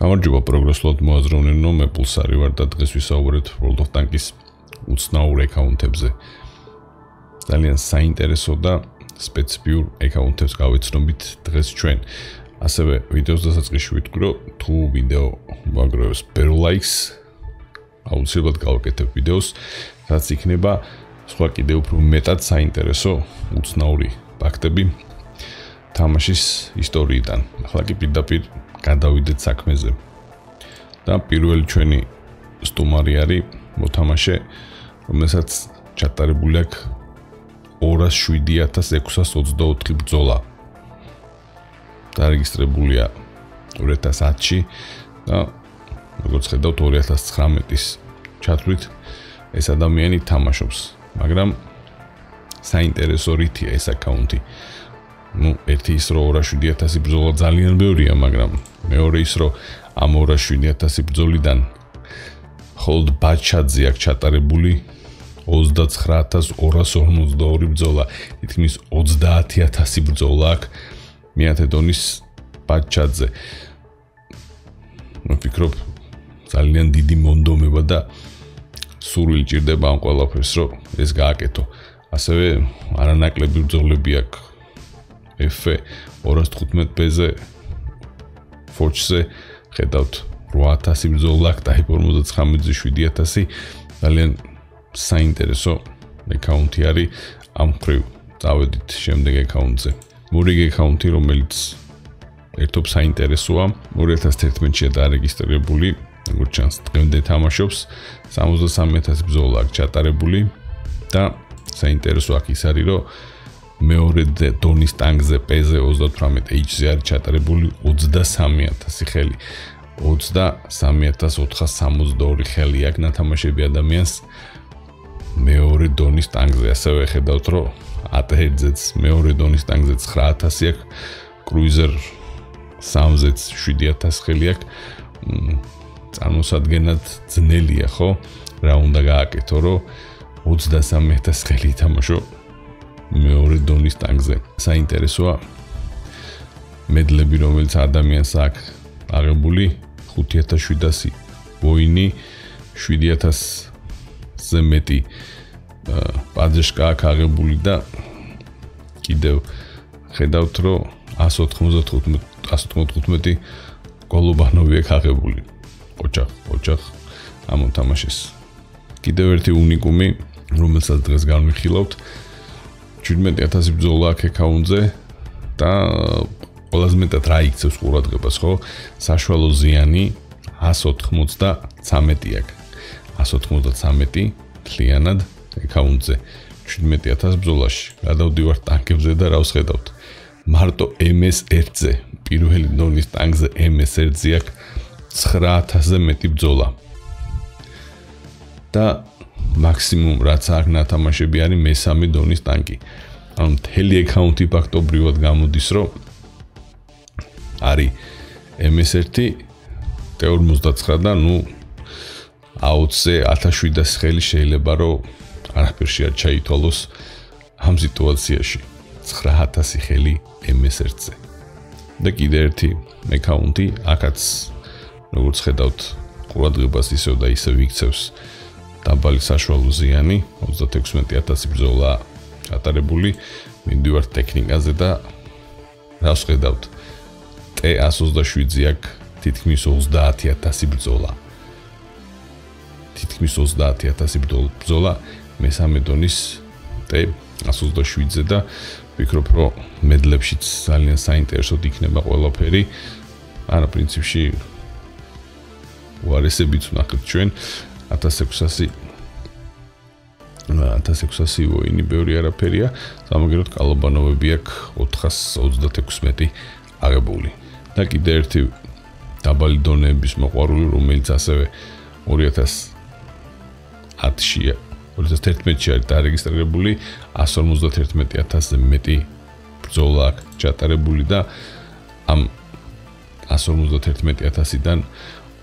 გამარჯობა პროგრესულად მოაზროვნენო მე პულსარი ვარ და დღეს ვისაუბრეთ World of Tanks უცნაურ აკაუნტებზე. ძალიან საინტერესო და სპეციფიურ აკაუნტებს გავეცნობით დღეს ჩვენ. ასევე ვიდეოს დასაწყისში ვიტყვი, თუ ვიდეო მოაგროვებს ბერო ლაიქს, აუცილებლად გავაკეთებ ვიდეოს, რაც იქნება სხვა კიდევ უფრო მეტად საინტერესო უცნაური ფაქტები თამაშის ისტორიიდან. ახლა კი პირდაპირ გადავიდეთ საქმეზე. და პირველი ჩვენი სტუმარი არის მოთამაშე, რომელსაც ჩატარებული აქვს 207624 ბრძოლა. დარეგისტრებულია 2010-ში და როგორც ხედავთ 2019-ის ჩათვლით ეს ადამიანი თამაშობს, მაგრამ საინტერესო რითია ეს აკაუნტი. Ну ერთი ის რო 207000 ბრძოლა ძალიან ბევრია მაგრამ მეორე ის რო ამ 207000 ბრძოლიდან hold ბაჩაძე აქ ჩატარებული 29252 ბრძოლა თითქმის 30000 ბრძოლა აქ მეათე დონის ბაჩაძე მე ვფიქრობ ძალიან დიდი მონდომება და სურვილი ჭირდება ამ ყველაფერს რომ ეს გააკეთო. ასევე არანაკლები ბრძოლები აქვს F 215B-ზე Forge-ზე ხედავთ 8000 ბრძოლა Type 59-ზე 7000 ძალიან საინტერესო აკაუნტი არის ამ ხრივ წავედით შემდეგ აკაუნტზე მურიგ აკაუნტი რომელიც ერთობ საინტერესოა. 2011-ში დარეგისტრირებული როგორც ჩანს დღემდე თამაშობს. 63000 ბრძოლა აქვს ჩატარებული და საინტერესო აქ ის არის რომ მეორე დონის ტანგზე პეზე 38 H-ზე არის ჩატარებული 23000 ხელი. 23462 ხელი აქ ნათამაშები ადამიანს მეორე დონის ტანგზე ასევე ხედავთ რომ ATH-ზეც მეორე დონის ტანგზე 9000 აქ კრუიზერ 3-ზეც 7000 ხელი აქ. წარმოსადგენად ძნელია ხო? რა უნდა გააკეთო რომ 23000 ხელი თამაშო მეორე დონის ტანგზე. საინტერესოა მედლები რომელიც ადამიანს აქვს აღებული 5700 ვოინი 7000-ზე მეტი პაძეშკა აქვს აღებული და კიდევ ხედავთ რომ 195 195 გოლუბანოვი აქვს აღებული. ოჩახ, ოჩახ ამოთამაშეს. კიდევ ერთი უნიკუმი რომელსაც დღეს განვიხილავთ 17000 ბრძოლა აქ აკაუნტზე და ყველაზე მეტად რა იქცევს ყურადღებას ხო? საშუალო ზიანი 193 აქ. 193 თლიანად აკაუნტზე 17000 ბრძოლაში. გადავდივარ ტანკებზე და რა ვხედავთ? მარტო MS1-ზე, პირველი ნონის ტანკზე MS1-ზე აქ 9000-ზე მეტი ბრძოლა. და მაქსიმუმ რაც აქ ნათამაშები არის მესამე დონის ტანკი. ანუ მთელი აკაუნტი ფაქტობრივად გამოდის, რომ არის MS1 T59 და ნუ აუცე 1700 ხელი შეიძლება რომ არაფერში არ ჩაითვალოს ამ სიტუაციაში 9000 ხელი MS1-ზე. და კიდე ერთი აკაუნტი აქაც როგორც ხედავთ ყურადღებას ისევ და ისევ იქცევს დაბალი საშუალო ზიანი 36000 ბრძოლა ატარებული. მინდივარ ტექნიკაზე და რას ხედავთ? T127-ზე აქ თითქმის 30000 ბრძოლა. თითქმის 30000 ბრძოლა მესამე დონის T127-ზე და ვფიქრობ რომ მედლებშიც ძალიან საინტერესოდ იქნება ყველაფერი. არა პრინციპში უარესებიც ვნახეთ ჩვენ 1600 1600 ვოინი ბევრი არაფერია. სამაგეროთ კალაბანოვები აქვს 436 აღებული. და კიდე ერთი დაბალი დონეების მოყვარული, რომელიც ასევე 2010-ში 2011-ში არის დარეგისტრირებული 151000-ზე მეტი ბრძოლა აქვს ჩატარებული და ამ 151000-დან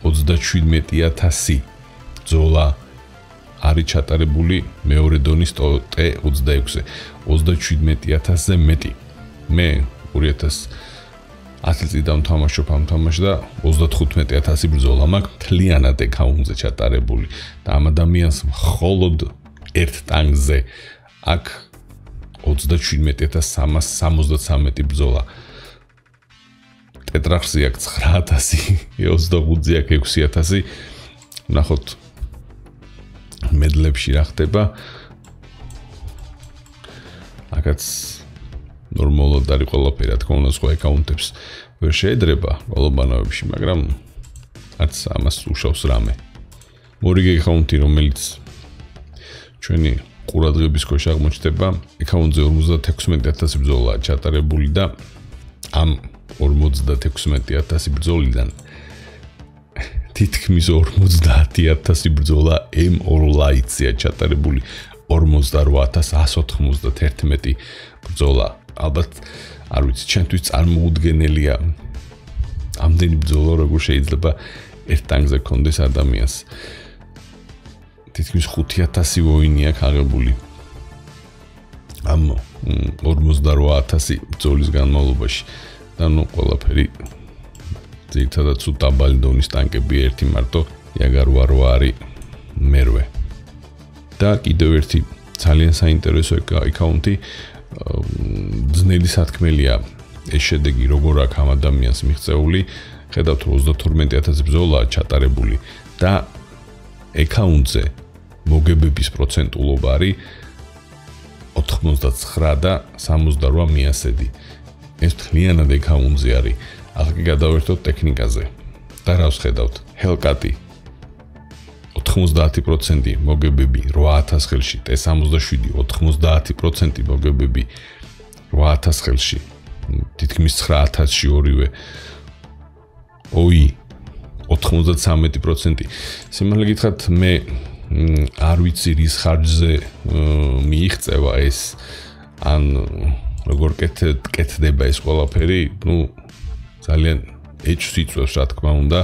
37000 ბრძოლა არის ჩატარებული მეორე დონის T26-ზე 37000-ზე მეტი. მე 2000 10 წიდან თამაშობ ამ თამაშს და 35000 ბრძოლა მაქვს. თლიანად აკაუნტზე ჩატარებული და ამ ადამიანს მხოლოდ ერთ ტანგზე აქ 37373 ბრძოლა. ტეტრახზე აქვს 9000 25-ზე აქვს 6000 ნახოთ მედლებში რა ხდება აკაც ნორმალურად არის ყველაფერი, რა თქმა უნდა, სხვა აკაუნტებს ვერ შეედრება ყოლობანავებში, მაგრამ არც ამას უშავს რამე. მორიგე აკაუნტი, რომელიც ჩვენი ყურადღების ქვეშ აღმოჩნდება, აკაუნტზე 56000 ბრძოლა ჩატარებული და ამ 56000 ბრძოლიდან თითქმის 50000 ბრძოლა M2 Lite-ია ჩატარებული. 48191 ბრძოლა. ალბათ არ ვიცი ჩემთვის წარმოუდგენელია. ამდენი ბრძოლა როგორ შეიძლება ერთ ტანგზე კონდეს ადამიანს. თითქმის 5000 ვოინი აქვს აღებული ამ 48000 ბრძოლის განმავლობაში. და ნუ ყველაფერი ძირთადად სულ დაბალი დონის ტანკები ერთი მარტო იაგარვარო არის მერვე. და კიდევ ერთი ძალიან საინტერესო აკაუნტი ძნელი სათქმელია. ეს შედეგი როგორ აქვს ამ ადამიანს მიღწეული ხედავთ 32000 ბრძოლა ჩატარებული. და აკაუნტზე მოგებების პროცენტულობა არის 99 და 68 მიასედი. ეს თლიანად აკაუნტზე არის ახლა გადავერთოთ ტექნიკაზე და რას ხედავთ ჰელკატი 90% მოგებები 8000 ხელში, T67 90% მოგებები 8000 ხელში. თითქმის 9000-ში ორივე. oi 93%. სიმართლე გითხრათ, მე არ ვიცი რის ხარჯზე მიიღწევა ეს ან როგორ კეთდება ეს ყველაფერი, ну ძალიან ეჭვს იწვევს რა თქმა უნდა.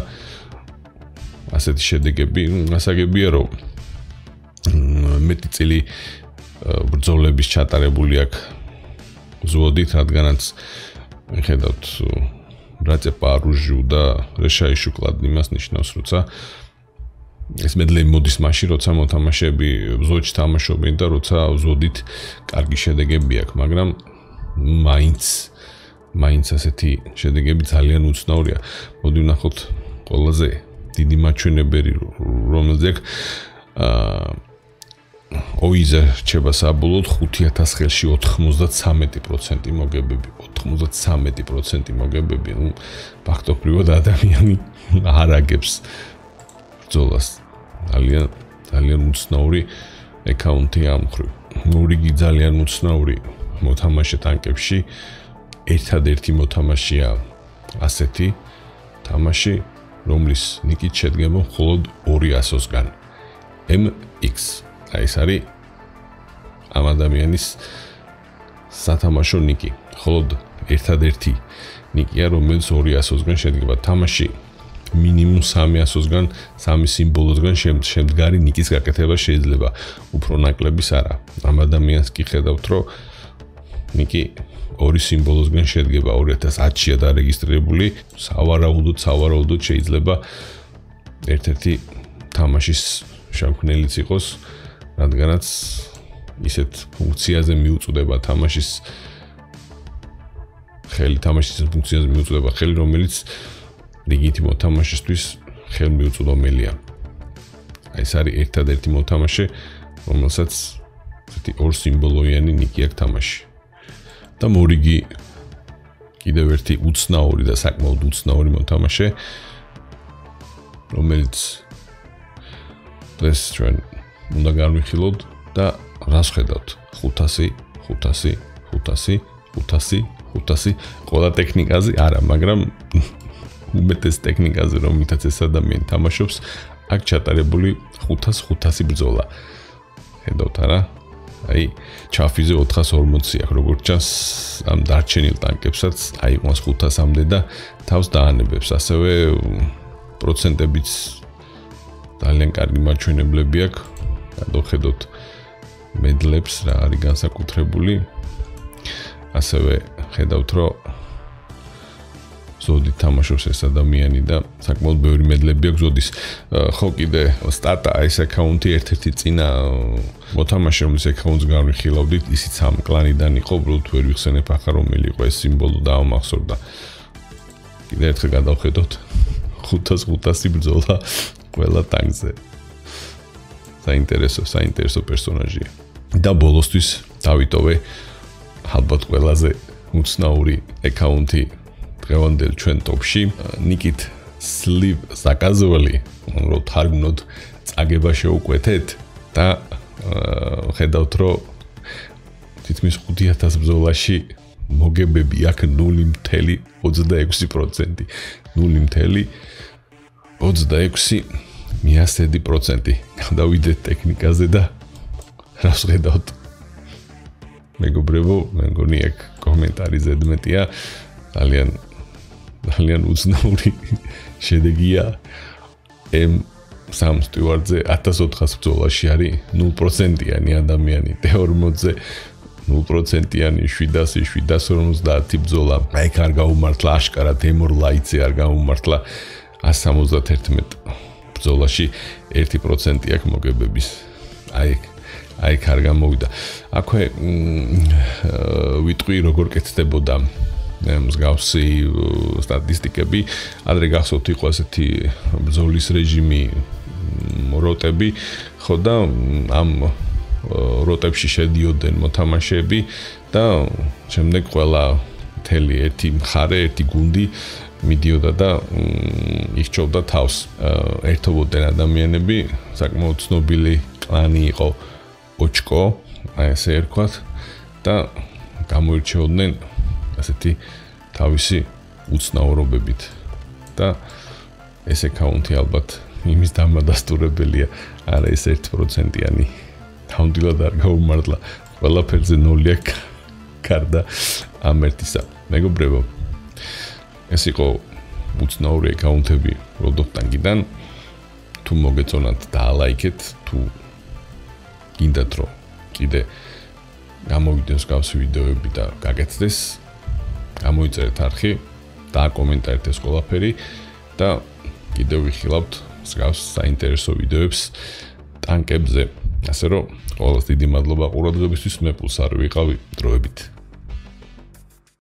ასეთი შედეგები გასაგებია რომ მეტი წილი ბრძოლების ჩატარებული აქვს ზოდით რადგანაც ხედავთ ბრატე პარუჟუ და რეშაი შოკლადი მას ნიშნავს როცა ეს მედლე მოდის მაშინ როცა მოთამაშეები ზოდში თამაშობენ და როცა ზოდით კარგი შედეგები აქვს მაგრამ მაინც მაინც ასეთი შედეგები ძალიან უცნაურია. მოდი ვნახოთ ყველაზე დიდი მაჩვენებელი რომელზეც აა ოიზა რჩება საბოლოოდ 5000 ხელში 93% მოგებები. 93% მოგებები ნუ ფაქტობრივად ადამიანი არაგებს ბრძოლას. ძალიან ძალიან უცნაური აკაუნტი ამხრივ ნურიგი ძალიან უცნაური მოთამაშე ტანკებში ერთადერთი მოთამაშეა ასეთი თამაში რომლის ნიკით შედგება მხოლოდ 200-ოსგან. MX. აი ეს არის ამ ადამიანის სათამაშო ნიკი. მხოლოდ ერთადერთი ნიკია, რომელიც 200-ოსგან შედგება. თამაში მინიმუმ 300-ოსგან, სამი სიმბოლოსგან შემდგარი ნიკის გაკეთება შეიძლება. უფრო ნაკლებიც არა. ამ ადამიანს კი ხედავთ, რომ ნიკი ორი სიმბოლოსგან შედგება 2010-ში დარეგისტრირებული. სავარაუდოდ სავარაუდოდ შეიძლება ერთ-ერთი თამაშის შამქნელიც იყოს რადგანაც ისეთ ფუნქციაზე მიუწვდება თამაშის ხელი თამაშის ფუნქციაზე მიუწვდება ხელი რომელიც რიგითი მოთამაშისთვის ხელმიუწვდომელია აი ეს არის ერთადერთი მოთამაშე რომელსაც ესეთი ორ სიმბოლოიანი ნიკი აქვს თამაში და მორიგი კიდევ ერთი უცნაური და საკმაოდ უცნაური მოთამაშე რომელიც ეს ჩვენ უნდა განვიხილოთ და რას ხედავთ? 500 500 500 500 500 ყველა ტექნიკაზე? არა მაგრამ უმეტეს ტექნიკაზე რომ მითაც ეს ადამიანი თამაშობს აქ ჩატარებული 500 500 ბრძოლა. ხედავთ არა აი ჩაფიზე 440 აქვს როგორც ჩანს ამ დარჩენილ ტანკებსაც აი ყავს 500-მდე და თავს დაანებებს. ასევე პროცენტებიც ძალიან კარგი მაჩვენებლები აქვს გადავხედოთ მედლებს რა არის განსაკუთრებული. ასევე ხედავთ რომ ზოდი თამაშობს ეს ადამიანი და საკმაოდ ბევრი მედლები აქვს ზოდის ხო კიდე სტარტა ეს აკაუნტი ერთ-ერთი წინა მოთამაშე რომლის აკაუნტს განვიხილავდით ისიც ამ კლანიდან იყო უბრალოდ ვერ ვიხსენებ ახლა რომელი იყო ეს სიმბოლო და ამახსოვდა კიდე ერთხელ გადავხედოთ. 500-500 ბრძოლა ყველა ტანგზე საინტერესო საინტერესო პერსონაჟია. და ბოლოსთვის დავიტოვე ალბათ ყველაზე უცნაური აკაუნტი დღევანდელ ჩვენ ტოპში ნიკით სლივ ზაკაზველი რო თარგმნოთ წაგება შეუკვეთეთ და ხედავთ რომ თითქმის 5000 ბზოლაში მოგებები აქ 0.26% 0.26 მიასედი პროცენტი. გადავიდეთ ტექნიკაზე და რას ხედავთ? მეგობრებო მე მგონი აქ კომენტარი ზედმეტია. ძალიან ძალიან უცნაური შედეგია M სამ სტიუარტზე 1400 ბრძოლაში არის 0%-იანი ადამიანი, T40-ზე 0%-იანი 700-750 ბრძოლა. აი ხარ გაუმართლა აშკარად ემორლაიტზე არ გაუმართლა 171 ბრძოლაში 1% აქ მოგებების. აი აი ხარ გამოვიდა. აქვე ვიტყვი როგორ კეთდებოდა მსგავსი სტატისტიკები. ადრე გახსოვთ იყო ასეთი ბრძოლის რეჟიმი როტები. ხო და ამ როტებში შედიოდნენ მოთამაშეები და შემდეგ ყველა მთელი ერთი მხარე, ერთი გუნდი მიდიოდა და იხჩობდა თავს. ერთობოდნენ ადამიანები, საკმაოდ ცნობილი კლანი იყო ოჩკო, აი ესე ერქვათ. და გამოირჩეოდნენ ასეთი თავისი უცნაურობებით. და ეს აკაუნტი ალბათ იმის დამადასტურებელია არა ეს 1%-იანი თამდვილად არ გაუმართლა ყველაფერზე ნოლია კარდა ამ ერთისა. მეგობრებო ეს იყო უცნაური აკაუნტები როდოფტანგიდან თუ მოგეწონათ და ლაიქეთ თუ გინდათ რომ კიდე გამოვიდეს გავსი ვიდეოები და გაგეცდეს გამოიწერეთ არხი და კომენტარით ეს ყველაფერი და კიდევ ვიხილავთ მსგავს საინტერესო ვიდეოებს ტანკებზე. ასე რომ ყველას დიდი მადლობა ყურადღებისთვის მე პულსარი ვიყავი დროებით